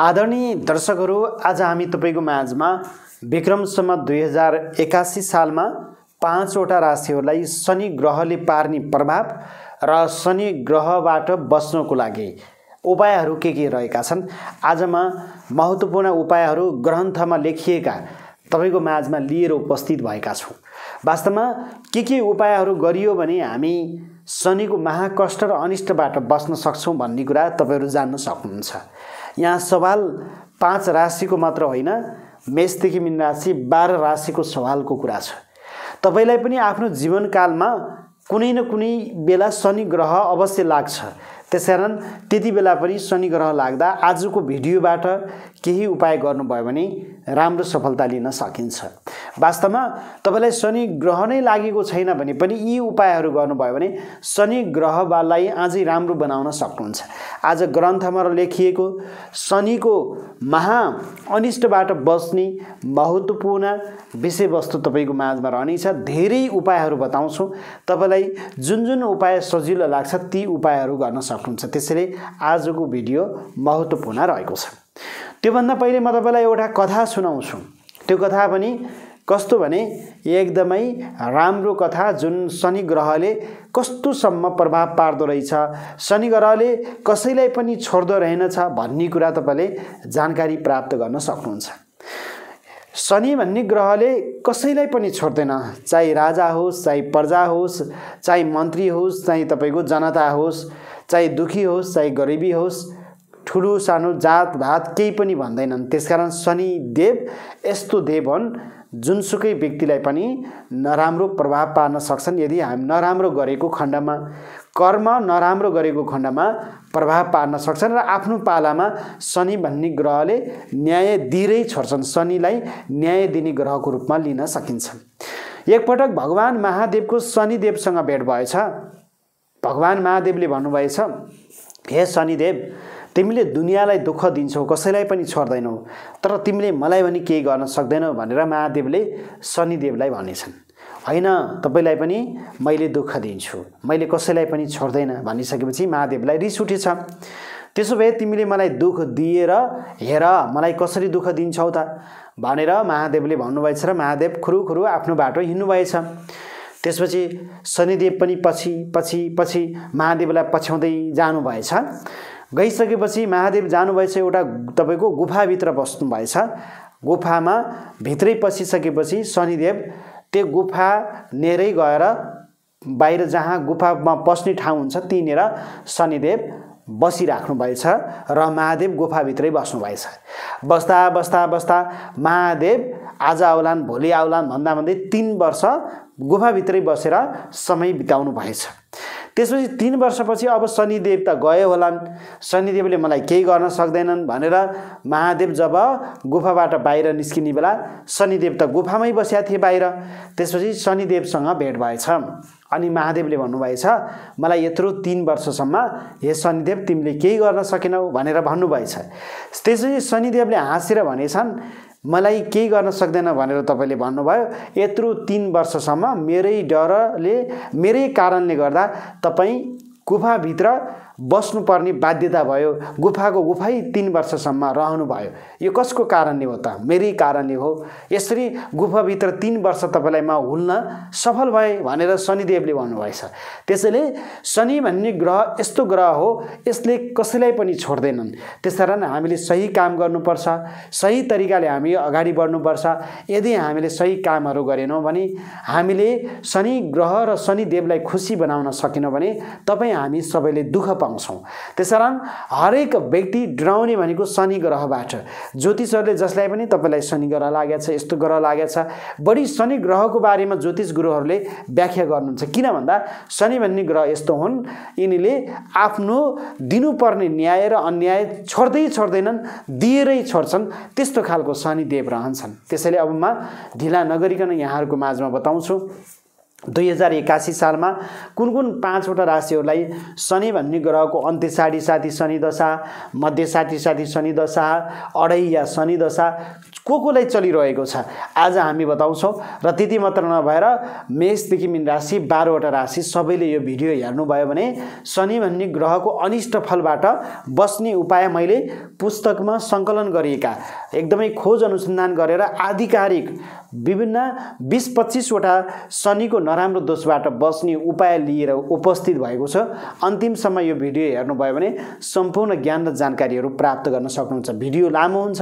आदरणीय दर्शकहरू आज हामी तपाईँको माझमा विक्रमसम्म दुई हजार एकासी सालमा पाँचवटा राशिहरूलाई शनि ग्रहले पार्ने प्रभाव र शनि ग्रहबाट बच्नको लागि उपायहरू के के रहेका छन् आजमा महत्त्वपूर्ण उपायहरू ग्रन्थमा लेखिएका तपाईँको माझमा लिएर उपस्थित भएका छौँ। वास्तवमा के के उपायहरू गरियो भने हामी शनिको महाकष्ट र अनिष्टबाट बस्न सक्छौँ भन्ने कुरा तपाईँहरू जान्न सक्नुहुन्छ। यहाँ सवाल पाँच राशिको मात्र होइन मेषदेखि मिन राशि बाह्र राशिको सवालको कुरा छ। तपाईँलाई पनि आफ्नो जीवनकालमा कुनै न कुनै बेला शनि ग्रह अवश्य लाग्छ। त्यसकारण त्यति बेला पनि शनि ग्रह लाग्दा आजको भिडियोबाट केही उपाय गर्नुभयो भने राम्रो सफलता लिन सकिन्छ। वास्तवमा तपाईँलाई शनि ग्रह नै लागेको छैन भने पनि यी उपायहरू गर्नुभयो भने शनि ग्रहलाई अझै राम्रो बनाउन सक्नुहुन्छ। आज ग्रन्थमा लेखिएको शनिको महा अनिष्टबाट बस्ने महत्त्वपूर्ण विषयवस्तु तपाईँको माझमा रहनेछ। धेरै उपायहरू बताउँछौँ। तपाईँलाई जुन जुन उपाय सजिलो लाग्छ ती उपायहरू गर्न सक्नुहुन्छ। त्यसैले आजको भिडियो महत्त्वपूर्ण रहेको छ। त्योभन्दा पहिले म तपाईँलाई एउटा कथा सुनाउँछु। त्यो कथा पनि कस्तो भने एकदमै राम्रो कथा जुन शनि ग्रहले कस्तोसम्म प्रभाव पार्दो रहेछ। शनि ग्रहले कसैलाई पनि छोड्दो रहेनछ भन्ने कुरा तपाईँले जानकारी प्राप्त गर्न सक्नुहुन्छ। शनि भन्ने ग्रहले कसैलाई पनि छोड्दैन। चाहे राजा होस् चाहे प्रजा होस् चाहे मन्त्री होस् चाहे तपाईँको जनता होस् चाहे दुखी होस् चाहे गरिबी होस् ठुलो सानो जात भात केही पनि भन्दैनन्। त्यसकारण शनि देव यस्तो देव हुन् जुनसुकै व्यक्तिलाई पनि नराम्रो प्रभाव पार्न सक्छन्। यदि हामी नराम्रो गरेको खण्डमा कर्म नराम्रो गरेको खण्डमा प्रभाव पार्न सक्छन् र आफ्नो पालामा शनि भन्ने ग्रहले न्याय दिएरै छोड्छन् शनिलाई न्याय दिने ग्रहको रूपमा लिन सकिन्छ एकपटक भगवान् महादेवको शनिदेवसँग भेट भएछ। भगवान् महादेवले भन्नुभएछ हे शनिदेव तिमीले दुनियाँलाई दुःख दिन्छौ कसैलाई पनि छोड्दैनौ। तर तिमीले मलाई पनि केही गर्न सक्दैनौ भनेर महादेवले शनिदेवलाई भनेछन्। होइन तपाईँलाई पनि मैले दुःख दिन्छु। मैले कसैलाई पनि छोड्दैन भनिसकेपछि महादेवलाई रिस उठेछ। त्यसो भए तिमीले मलाई दुःख दिएर हेर मलाई कसरी दुःख दिन्छौ त? भनेर महादेवले भन्नुभएछ र महादेव खुरु खुरु आफ्नो बाटो हिँड्नुभएछ। त्यसपछि शनिदेव पनि पछि पछि पछि महादेवलाई पछ्याउँदै जानुभएछ। गइसकेपछि महादेव जानुभएछ एउटा तपाईँको गुफाभित्र बस्नुभएछ। गुफामा भित्रै पसिसकेपछि शनिदेव त्यो गुफा नेरै गएर बाहिर जहाँ गुफामा पस्ने ठाउँ हुन्छ त्यहीँनिर शनिदेव बसिराख्नु भएछ र महादेव गुफाभित्रै बस्नुभएछ। बस्दा बस्दा बस्दा महादेव आज आउलान् भोलि आउलान् भन्दा भन्दै तिन वर्ष गुफाभित्रै बसेर समय बिताउनु भएछ। त्यसपछि तिन वर्षपछि अब शनिदेव त गयो होलान्। शनिदेवले मलाई केही गर्न सक्दैनन् भनेर महादेव जब गुफाबाट बाहिर निस्किने बेला शनिदेव त गुफामै बसिया थिए बाहिर। त्यसपछि शनिदेवसँग भेट भएछ। अनि महादेवले भन्नुभएछ मलाई यत्रो तिन वर्षसम्म हे शनिदेव तिमीले केही गर्न सकेनौ भनेर भन्नुभएछ। त्यसपछि शनिदेवले हाँसेर भनेछन् मलाई केही गर्न सक्दैन भनेर तपाईँले भन्नुभयो। यत्रो तिन वर्षसम्म मेरै डरले मेरै कारणले गर्दा तपाईँ गुफाभित्र बस्नुपर्ने बाध्यता भयो गुफाको गुफै तिन वर्षसम्म रहनुभयो। यो कसको कारणले हो त? मेरै कारणले हो। यसरी गुफाभित्र तिन वर्ष तपाईँलाई म हुल्न सफल भए भनेर शनिदेवले भन्नुभएछ। त्यसैले शनि भन्ने ग्रह यस्तो ग्रह हो यसले कसैलाई पनि छोड्दैनन्। त्यस कारण हामीले सही काम गर्नुपर्छ सही तरिकाले हामी अगाडि बढ्नुपर्छ। यदि हामीले सही कामहरू गरेनौँ भने हामीले शनि ग्रह र शनिदेवलाई खुसी बनाउन सकेनौँ भने तपाईँ हामी सबैले दुःख पाउँछौँ पाउँछौँ। त्यसकारण हरेक व्यक्ति डराउने भनेको शनि ग्रहबाट। ज्योतिषहरूले जसलाई पनि तपाईँलाई शनि ग्रह लागेको छ यस्तो ग्रह लागेको छ। बढी शनि ग्रहको बारेमा ज्योतिष गुरुहरूले व्याख्या गर्नुहुन्छ। किन भन्दा शनि भन्ने ग्रह यस्तो हुन् यिनीले आफ्नो दिनुपर्ने न्याय र अन्याय छोड्दै छोड्दैनन् दिएरै छोड्छन्। त्यस्तो खालको शनिदेव रहन्छन्। त्यसैले अब म ढिला नगरिकन यहाँहरूको माझमा बताउँछु। दुई हजार एकासी सालमा कुन कुन पाँचवटा राशिहरूलाई शनि भन्ने ग्रहको अन्त्य साढी साथी शनि दशा मध्य साथी साथी शनि दशा अढै या शनि दशा को कोलाई चलिरहेको छ आज हामी बताउँछौँ। र त्यति मात्र नभएर मेषदेखि मिन राशि बाह्रवटा राशि सबैले यो भिडियो हेर्नुभयो भने शनि भन्ने ग्रहको अनिष्ट फलबाट बस्ने उपाय मैले पुस्तकमा सङ्कलन गरिएका एकदमै खोज अनुसन्धान गरेर आधिकारिक विभिन्न बिस पच्चिसवटा शनिको नराम्रो दोषबाट बस्ने उपाय लिएर उपस्थित भएको छ। अन्तिमसम्म यो भिडियो हेर्नुभयो भने सम्पूर्ण ज्ञान र जानकारीहरू प्राप्त गर्न सक्नुहुन्छ। भिडियो लामो हुन्छ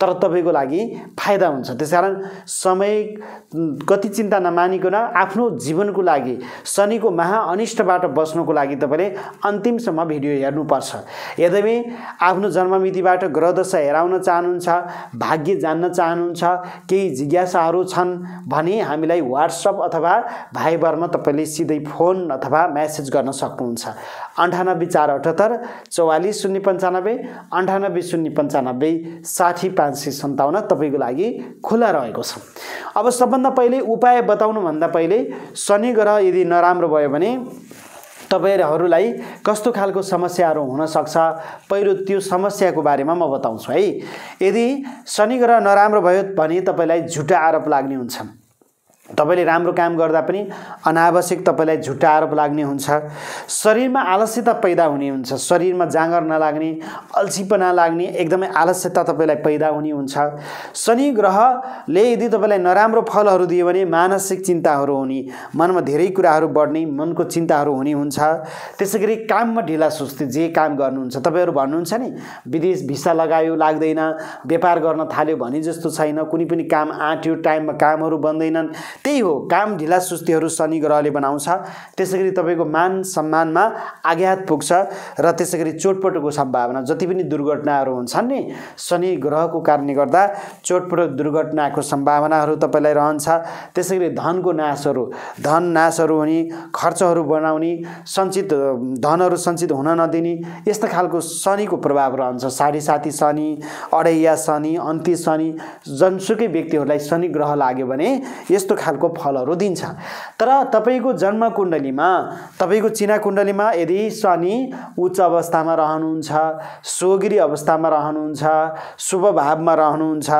तर तपाईँको लागि फाइदा हुन्छ। त्यसकारण समय कति चिन्ता नमानिकन आफ्नो जीवनको लागि शनिको महा अनिष्टबाट बस्नुको लागि तपाईँले अन्तिमसम्म भिडियो हेर्नुपर्छ। यद्यपि आफ्नो जन्ममितिबाट ग्रहदशा हेराउन चाहनुहुन्छ भाग्य जान्न चाहनुहुन्छ केही जिज्ञासा प्रश्नहरू छन् भने हामीलाई वाट्सएप अथवा भाइबरमा तपाईँले सिधै फोन अथवा म्यासेज गर्न सक्नुहुन्छ। अन्ठानब्बे चार अठहत्तर चौवालिस शून्य पन्चानब्बे अन्ठानब्बे शून्य पन्चानब्बे साठी पाँच सय सन्ताउन्न तपाईँको लागि खुला रहेको छ। अब सबभन्दा पहिले उपाय बताउनुभन्दा पहिले शनि ग्रह यदि नराम्रो भयो भने तपाईँहरूलाई कस्तो खालको समस्याहरू हुनसक्छ? पहिलो त्यो समस्याको बारेमा म बताउँछु है। यदि शनि ग्रह नराम्रो भयो भने तपाईँलाई झुटा आरोप लाग्ने हुन्छ। तपाईँले राम्रो काम गर्दा पनि अनावश्यक तपाईँलाई झुट्टा आरोप लाग्ने हुन्छ। शरीरमा आलस्यता पैदा हुने हुन्छ। शरीरमा जाँगर नलाग्ने अल्छीपना लाग्ने एकदमै आलस्यता तपाईँलाई पैदा हुने हुन्छ। शनि ग्रहले यदि तपाईँलाई नराम्रो फलहरू दियो भने मानसिक चिन्ताहरू हुने मनमा धेरै कुराहरू बढ्ने मनको चिन्ताहरू हुने हुन्छ। त्यसै गरी काममा ढिला सुस्ती जे काम गर्नुहुन्छ। तपाईँहरू भन्नुहुन्छ नि विदेश भिसा लगायो लाग्दैन व्यापार गर्न थाल्यो भने जस्तो छैन कुनै पनि काम आँट्यो टाइममा कामहरू बन्दैनन् त्यही हो। काम ढिला सुस्तीहरू शनि ग्रहले बनाउँछ। त्यसै गरी तपाईँको मान सम्मानमा आघात पुग्छ र त्यसै गरी चोटपटकको सम्भावना। जति पनि दुर्घटनाहरू हुन्छन् नि शनि ग्रहको कारणले गर्दा चोटपटक दुर्घटनाको सम्भावनाहरू तपाईँलाई रहन्छ। त्यसै गरी धनको नाशहरू धन नाशहरू हुने खर्चहरू बनाउने सञ्चित धनहरू सञ्चित हुन नदिने यस्तो खालको शनिको प्रभाव रहन्छ। साढे साथी शनि अढैया शनि अन्त्य शनि जनसुकै व्यक्तिहरूलाई शनि ग्रह लाग्यो भने यस्तो खालको फलहरू दिन्छ। तर तपाईँको जन्म कुण्डलीमा तपाईँको चिना कुण्डलीमा यदि शनि उच्च अवस्थामा रहनुहुन्छ सोगिरी अवस्थामा रहनुहुन्छ शुभ भावमा रहनुहुन्छ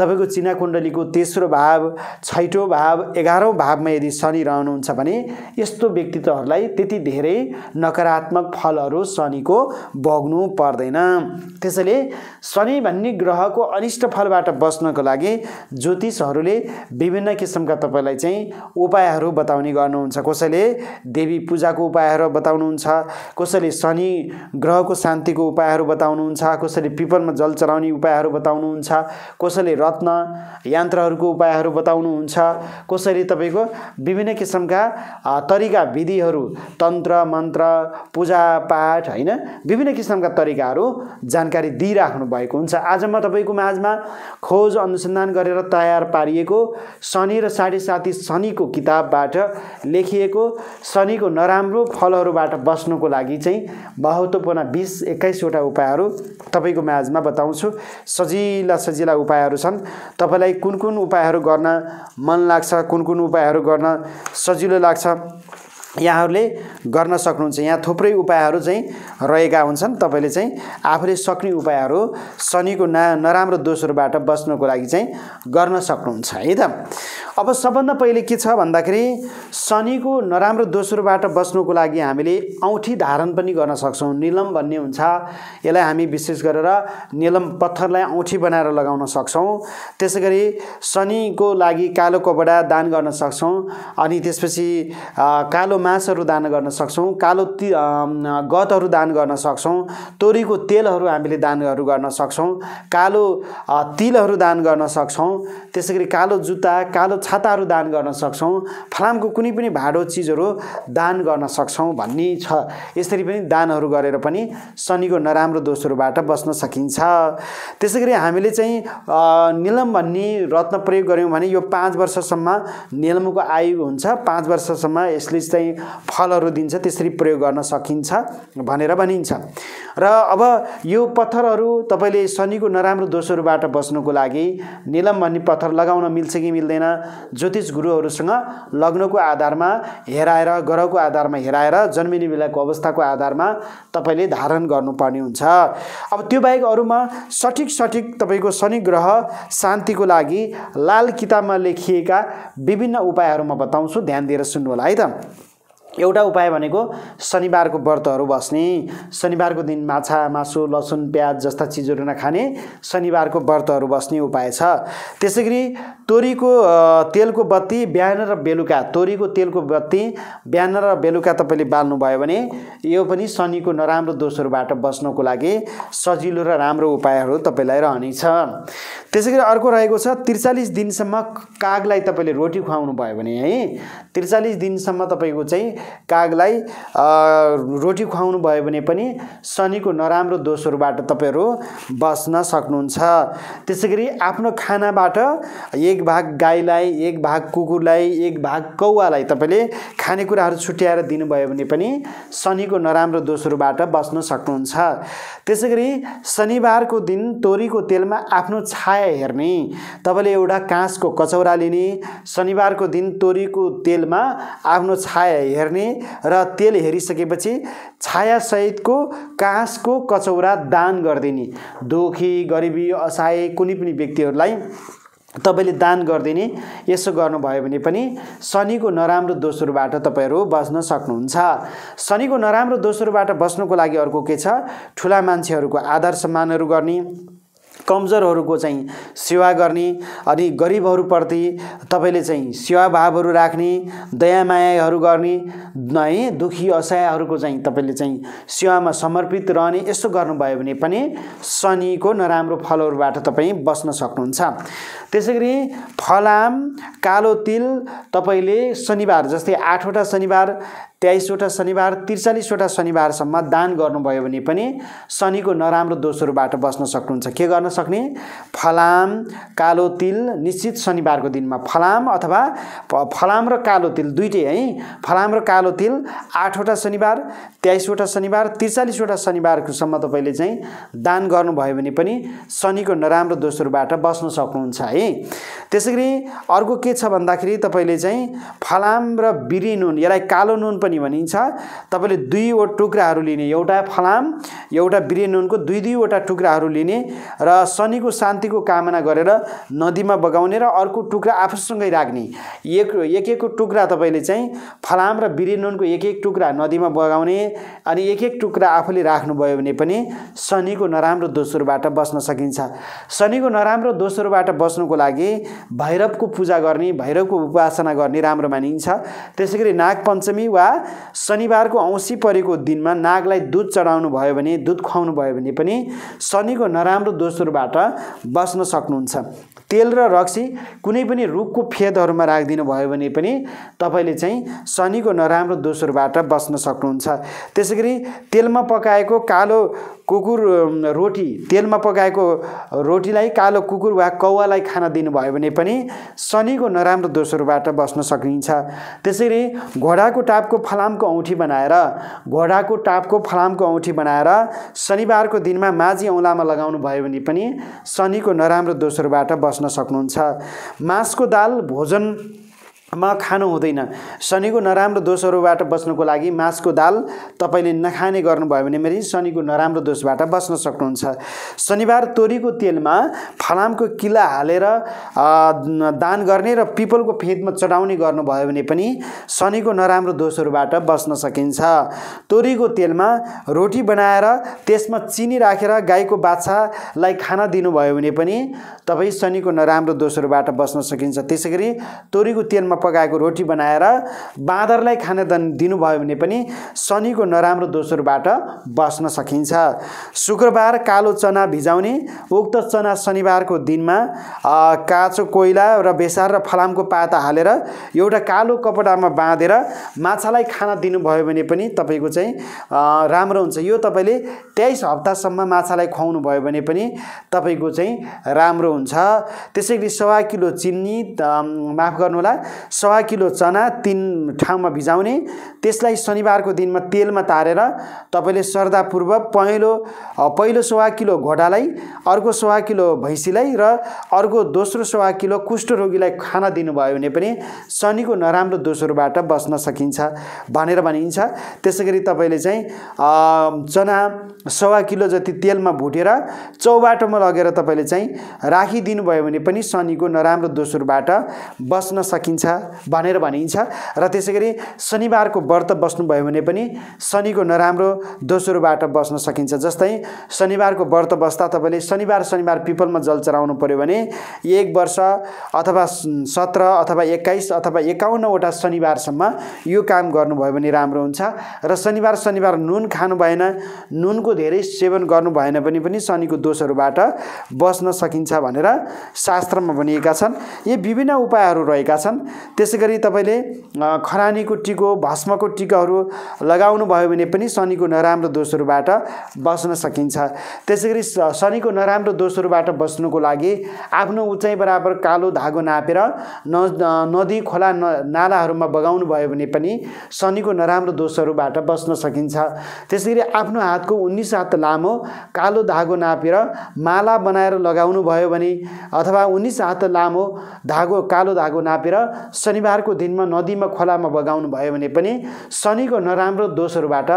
तपाईँको चिना कुण्डलीको तेस्रो भाव छैटौँ भाव एघारौँ भावमा यदि शनि रहनुहुन्छ भने यस्तो व्यक्तित्वहरूलाई त्यति धेरै नकारात्मक फलहरू शनिको भोग्नु पर्दैन। त्यसैले शनि भन्ने ग्रहको अनिष्ट फलबाट बस्नको लागि ज्योतिषहरूले विभिन्न किसिमका तपाईँलाई चाहिँ उपायहरू बताउने गर्नुहुन्छ। कसैले देवी पूजाको उपायहरू बताउनुहुन्छ कसैले शनि ग्रहको शान्तिको उपायहरू बताउनुहुन्छ कसैले पिपलमा जल चलाउने उपायहरू बताउनुहुन्छ कसैले रत्न यन्त्रहरूको उपायहरू बताउनुहुन्छ कसैले तपाईँको विभिन्न किसिमका तरिका विधिहरू तन्त्र मन्त्र पूजापाठ होइन विभिन्न किसिमका तरिकाहरू जानकारी दिइराख्नु भएको हुन्छ। आज म तपाईँको माझमा खोज अनुसन्धान गरेर तयार पारिएको शनि र साढे साथी शनिको किताबबाट लेखिएको शनिको नराम्रो फलहरूबाट बस्नुको लागि चाहिँ महत्त्वपूर्ण बिस एक्काइसवटा उपायहरू तपाईँको माझमा बताउँछु। सजिला सजिला उपायहरू छन्। तपाईँलाई कुन कुन उपायहरू गर्न मन लाग्छ कुन कुन उपायहरू गर्न सजिलो लाग्छ यहाँहरूले गर्न सक्नुहुन्छ। यहाँ थुप्रै उपायहरू चाहिँ रहेका हुन्छन्। तपाईँले चाहिँ आफूले सक्ने उपायहरू शनिको ना नराम्रो दोषहरूबाट बस्नको लागि चाहिँ गर्न सक्नुहुन्छ है त? अब सबभन्दा पहिले के छ भन्दाखेरि शनिको नराम्रो दोस्रोबाट बस्नुको लागि हामीले औँठी धारण पनि गर्न सक्छौँ। निलम भन्ने हुन्छ। यसलाई हामी विशेष गरेर निलम पत्थरलाई औँठी बनाएर लगाउन सक्छौँ। त्यसै गरी शनिको लागि कालो कपडा दान गर्न सक्छौँ अनि त्यसपछि कालो मासहरू दान गर्न सक्छौँ कालो ति गतहरू दान गर्न सक्छौँ तोरीको तेलहरू हामीले दानहरू गर्न सक्छौँ कालो तिलहरू दान गर्न सक्छौँ त्यसै गरी कालो जुत्ता कालो छाताहरू दान गर्न सक्छौँ फलामको कुनै पनि भाडो चिजहरू दान गर्न सक्छौँ भन्ने छ। यसरी पनि दानहरू गरेर पनि शनिको नराम्रो दोषहरूबाट बस्न सकिन्छ। त्यसै गरी हामीले चाहिँ निलम भन्ने रत्न प्रयोग गऱ्यौँ भने यो पाँच वर्षसम्म निलमको आयु हुन्छ। पाँच वर्षसम्म यसले चाहिँ फलहरू दिन्छ त्यसरी प्रयोग गर्न सकिन्छ भनेर भनिन्छ। र अब यो पत्थरहरू तपाईँले शनिको नराम्रो दोषहरूबाट बस्नुको लागि निलम भन्ने पत्थर लगाउन मिल्छ कि मिल्दैन? ज्योतिष गुरुहरूसँग लग्नको आधारमा हेराएर ग्रहको आधारमा हेराएर जन्मिने बेलाको अवस्थाको आधारमा तपाईँले धारण गर्नुपर्ने हुन्छ। अब त्यो बाहेक अरूमा सठिक सठिक तपाईँको शनि ग्रह शान्तिको लागि लाल किताबमा लेखिएका विभिन्न उपायहरू म बताउँछु। ध्यान दिएर सुन्नु होला है त? एउटा उपाय भनेको शनिबारको व्रतहरू बस्ने शनिबारको दिन माछा मासु लसुन प्याज जस्ता चिजहरू नखाने शनिबारको व्रतहरू बस्ने उपाय छ। त्यसै गरी तोरीको तेलको बत्ती बिहान र बेलुका तोरीको तेलको बत्ती बिहान र बेलुका तपाईँले बाल्नुभयो भने यो पनि शनिको नराम्रो दोषहरूबाट बस्नको लागि सजिलो र राम्रो उपायहरू तपाईँलाई रहनेछ त्यसै गरी अर्को रहेको छ त्रिचालिस दिनसम्म कागलाई तपाईँले रोटी खुवाउनु भयो भने है त्रिचालिस दिनसम्म तपाईँको चाहिँ कागलाई रोटी खुवाउनु भयो भने पनि शनिको नराम्रो दोषहरूबाट तपाईँहरू बस्न सक्नुहुन्छ। त्यसै गरी आफ्नो खानाबाट एक भाग गाईलाई एक भाग कुकुरलाई एक भाग कौवालाई तपाईँले खानेकुराहरू छुट्याएर दिनुभयो भने पनि शनिको नराम्रो दोषहरूबाट बस्न सक्नुहुन्छ। त्यसै गरी शनिबारको दिन तोरीको तेलमा आफ्नो छाया हेर्ने तपाईँले एउटा काँसको कचौरा लिने शनिबारको दिन तोरीको तेलमा आफ्नो छाया हेर्ने हेर्ने र तेल हेरिसकेपछि छायासहितको काँसको कचौरा दान गरिदिने। दुखी गरिबी असहाय कुनै पनि व्यक्तिहरूलाई तपाईँले दान गरिदिने। यसो गर्नुभयो भने पनि शनिको नराम्रो दोषहरूबाट तपाईँहरू बस्न सक्नुहुन्छ। शनिको नराम्रो दोषहरूबाट बस्नुको लागि अर्को के छ? ठुला मान्छेहरूको आदर सम्मानहरू गर्ने। कमजोरहरूको चाहिँ सेवा गर्ने अनि गरिबहरूप्रति तपाईँले चाहिँ सेवाभावहरू राख्ने दयामायाहरू गर्ने है दुखी असहायहरूको चाहिँ तपाईँले चाहिँ सेवामा समर्पित रहने यस्तो गर्नुभयो भने पनि शनिको नराम्रो फलहरूबाट तपाईँ बस्न सक्नुहुन्छ। त्यसै गरी फलाम कालो तिल तपाईँले शनिबार जस्तै आठवटा शनिबार तेइसवटा शनिबार त्रिचालिसवटा शनिबारसम्म दान गर्नुभयो भने पनि शनिको नराम्रो दोषहरूबाट बस्न सक्नुहुन्छ। के गर्न सक्ने? फलाम कालो तिल निश्चित शनिबारको दिनमा फलाम अथवा फलाम र कालो तिल दुइटै है। फलाम र कालो तिल आठवटा शनिबार तेइसवटा शनिबार त्रिचालिसवटा शनिबारसम्म तपाईँले चाहिँ दान गर्नुभयो भने पनि शनिको नराम्रो दोषहरूबाट बस्न सक्नुहुन्छ है। त्यसै गरी अर्को के छ भन्दाखेरि तपाईँले चाहिँ फलाम र बिरी नुन यसलाई कालो नुन पनि भनिन्छ। तपाईँले दुईवटा टुक्राहरू लिने एउटा फलाम एउटा बिरे नुनको दुई दुईवटा टुक्राहरू लिने र शनिको शान्तिको कामना गरेर नदीमा बगाउने र अर्को टुक्रा आफूसँगै राख्ने। एक एक एक टुक्रा तपाईँले चाहिँ फलाम र बिरे नुनको एक एक टुक्रा नदीमा बगाउने अनि एक एक टुक्रा आफूले राख्नुभयो भने पनि शनिको नराम्रो दोषहरूबाट बस्न सकिन्छ। शनिको नराम्रो दोषहरूबाट बस्नुको लागि भैरवको पूजा गर्ने भैरवको उपासना गर्ने राम्रो मानिन्छ। त्यसै गरी नागपञ्चमी वा शनिबारको औँसी परेको दिनमा नागलाई दुध चढाउनु भयो भने दुध खुवाउनु भयो भने पनि शनिको नराम्रो दोषहरूबाट बस्न सक्नुहुन्छ। तेल र रक्सी कुनै पनि रुखको फेदहरूमा राखिदिनु भयो भने पनि तपाईँले चाहिँ शनिको नराम्रो दोषहरूबाट बस्न सक्नुहुन्छ। त्यसै गरी तेलमा पकाएको कालो कुकुर रोटी तेलमा पकाएको रोटीलाई कालो कुकुर वा कौवालाई खाना दिनुभयो भने पनि शनिको नराम्रो दोषहरूबाट बस्न सकिन्छ। त्यसरी घोडाको टापको फलामको औँठी बनाएर घोडाको टापको फलामको औँठी बनाएर शनिबारको दिनमा माझी औँलामा लगाउनु भयो भने पनि शनिको नराम्रो दोषहरूबाट बस्न सक्नुहुन्छ। मासको दाल भोजन मा खानु हुँदैन। शनिको नराम्रो दोषहरूबाट बस्नुको लागि मासको दाल तपाईँले नखाने गर्नुभयो भने पनि शनिको नराम्रो दोषबाट बस्न सक्नुहुन्छ। शनिबार तोरीको तेलमा फलामको किला हालेर दान गर्ने र पिपलको फेदमा चढाउने गर्नुभयो भने पनि शनिको नराम्रो दोषहरूबाट बस्न सकिन्छ। तोरीको तेलमा रोटी बनाएर त्यसमा चिनी राखेर गाईको बाछालाई खाना दिनुभयो भने पनि तपाईँ शनिको नराम्रो दोषहरूबाट बस्न सकिन्छ। त्यसै गरी तोरीको तेलमा पकाएको रोटी बनाएर बाँदरलाई खान दिनुभयो भने पनि शनिको नराम्रो दोषहरूबाट बस्न सकिन्छ। शुक्रबार कालो चना भिजाउने उक्त चना शनिबारको दिनमा काँचो कोइला र बेसार र फलामको पाता हालेर एउटा कालो कपडामा बाँधेर माछालाई खाना दिनुभयो भने पनि तपाईँको चाहिँ राम्रो हुन्छ। यो तपाईँले तेइस हप्तासम्म माछालाई खुवाउनु भयो भने पनि तपाईँको चाहिँ राम्रो हुन्छ। त्यसै गरी सवा किलो चिनी माफ गर्नुहोला सवा किलो चना तिन ठाउँमा भिजाउने। त्यसलाई शनिबारको दिनमा तेलमा तारेर तपाईँले श्रद्धापूर्वक पहिलो पहिलो सवा किलो घोडालाई अर्को सवा किलो भैँसीलाई र अर्को दोस्रो सवा किलो कुष्ठरोगीलाई खाना दिनुभयो भने पनि शनिको नराम्रो दोस्रोबाट बस्न सकिन्छ भनेर भनिन्छ। त्यसै गरी तपाईँले चाहिँ चना सवा किलो जति तेलमा भुटेर चौबाटोमा लगेर तपाईँले चाहिँ राखिदिनु भयो भने पनि शनिको नराम्रो दोस्रोबाट बस्न सकिन्छ। भनेर भनिन्छ। र त्यसै गरी शनिबारको व्रत बस्नुभयो भने पनि शनिको नराम्रो दोस्रोबाट बस्न सकिन्छ। जस्तै शनिबारको व्रत बस्दा तपाईँले शनिबार शनिबार पिपलमा जल चढाउनु पऱ्यो भने एक वर्ष अथवा सत्र अथवा एक्काइस अथवा एकाउन्नवटा शनिबारसम्म यो काम गर्नुभयो भने राम्रो हुन्छ। र शनिबार शनिबार नुन खानु भएन नुनको धेरै सेवन गर्नु भएन भने पनि शनिको दोषहरूबाट बस्न सकिन्छ भनेर शास्त्रमा भनिएका छन्। यी विभिन्न उपायहरू रहेका छन्। त्यसै गरी तपाईँले खरानीको टिको भस्मको टिकाहरू लगाउनु भयो भने पनि शनिको नराम्रो दोषहरूबाट बस्न सकिन्छ। त्यसै गरी शनिको नराम्रो दोषहरूबाट बस्नुको लागि आफ्नो उचाइ बराबर कालो धागो नापेर न नदी खोला नालाहरूमा बगाउनु भयो भने पनि शनिको नराम्रो दोषहरूबाट बस्न सकिन्छ। त्यसै गरी आफ्नो हातको उन्नाइस हात लामो कालो धागो नापेर माला बनाएर लगाउनु भयो भने अथवा उन्नाइस हात लामो धागो कालो धागो नापेर शनिबारको दिनमा नदीमा खोलामा बगाउनु भयो भने पनि शनिको नराम्रो दोषहरूबाट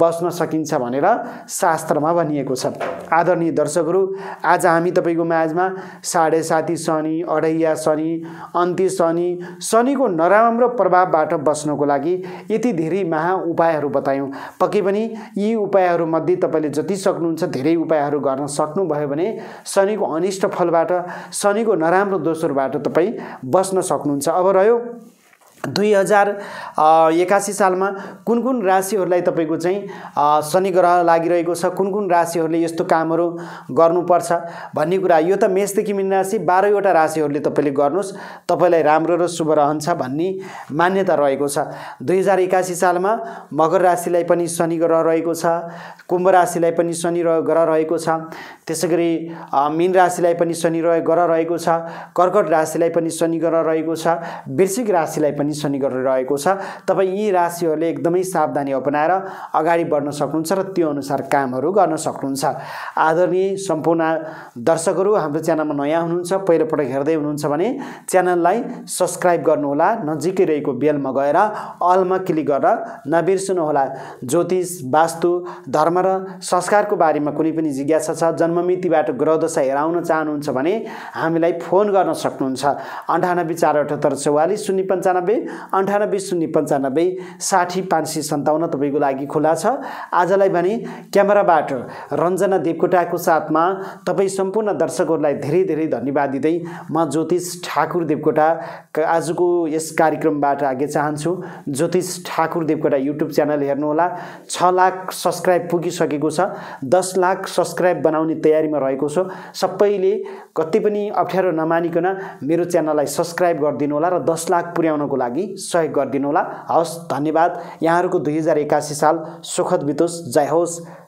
बस्न सकिन्छ भनेर शास्त्रमा भनिएको छ। आदरणीय दर्शकहरू आज हामी तपाईँको माझमा साढे साती शनि अढैया शनि अन्त्य शनि शनिको नराम्रो प्रभावबाट बस्नको लागि यति धेरै महा उपायहरू बतायौँ। पक्कै पनि यी उपायहरूमध्ये तपाईँले जति सक्नुहुन्छ धेरै उपायहरू गर्न सक्नुभयो भने शनिको अनिष्ट फलबाट शनिको नराम्रो दोषहरूबाट तपाईँ बस्न सक्नुहुन्छ। अब दोहरायो दुई हजार एकासी सालमा कुन कुन राशिहरूलाई तपाईँको चाहिँ शनि ग्रह लागिरहेको छ कुन कुन राशिहरूले यस्तो कामहरू गर्नुपर्छ भन्ने कुरा यो त मेषदेखि मिन राशि बाह्रवटा राशिहरूले तपाईँले गर्नुहोस् तपाईँलाई राम्रो र शुभ रहन्छ भन्ने मान्यता रहेको छ। दुई हजार एकासी सालमा मकर राशिलाई पनि शनि ग्रह रहेको छ कुम्भ राशिलाई पनि शनि ग्रह रहेको छ त्यसै गरी मिन राशिलाई पनि शनि ग्रह रहेको छ कर्कट राशिलाई पनि शनि ग्रह रहेको छ वृश्चिक राशिलाई पनि शनि गरेर रहेको छ। तपाईँ यी राशिहरूले एकदमै सावधानी अपनाएर अगाडि बढ्न सक्नुहुन्छ र त्यो अनुसार कामहरू गर्न सक्नुहुन्छ। आदरणीय सम्पूर्ण दर्शकहरू हाम्रो च्यानलमा नयाँ हुनुहुन्छ पहिलोपटक हेर्दै हुनुहुन्छ भने च्यानललाई सब्सक्राइब गर्नुहोला नजिकै रहेको बेलमा गएर अलमा क्लिक गरेर नबिर्सनुहोला। ज्योतिष वास्तु धर्म र संस्कारको बारेमा कुनै पनि जिज्ञासा छ जन्ममितिबाट ग्रहदशा हेराउन चाहनुहुन्छ भने हामीलाई फोन गर्न सक्नुहुन्छ। अन्ठानब्बे चार अठहत्तर चौवालिस शून्य पन्चानब्बे अन्ठानब्बे शून्य पन्चानब्बे साठी पाँच सय सन्ताउन्न तपाईँको लागि खुला छ। आजलाई भने क्यामेराबाट रञ्जना देवकोटाको साथमा तपाईँ सम्पूर्ण दर्शकहरूलाई धेरै धेरै धन्यवाद दिँदै म ज्योतिष ठाकुर देवकोटा आजको यस कार्यक्रमबाट आगे चाहन्छु। ज्योतिष ठाकुर देवकोटा युट्युब च्यानल हेर्नुहोला। छ लाख सब्सक्राइब पुगिसकेको छ। दस लाख सब्सक्राइब बनाउने तयारीमा रहेको छु। सबैले कति पनि अप्ठ्यारो नमानिकन मेरो च्यानललाई सब्सक्राइब गरिदिनु होला र दस लाख पुर्याउनको लागि सहयोग गरिदिनु होला। हवस् धन्यवाद। यहाँहरूको दुई हजार एकासी साल सुखद बितोस्। जय होस्।